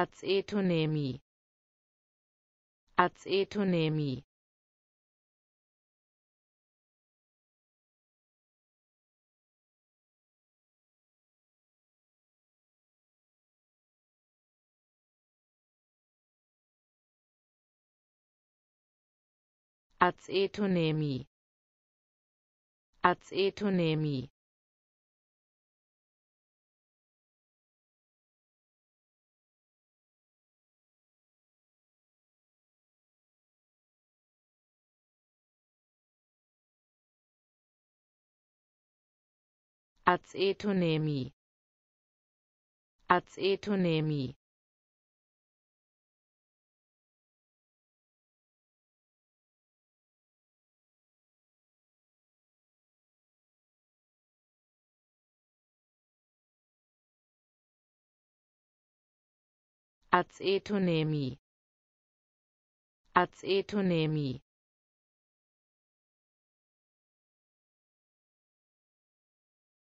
Acetonämie Acetonämie Acetonämie Acetonämie Acetonämie Acetonämie Acetonämie Acetonämie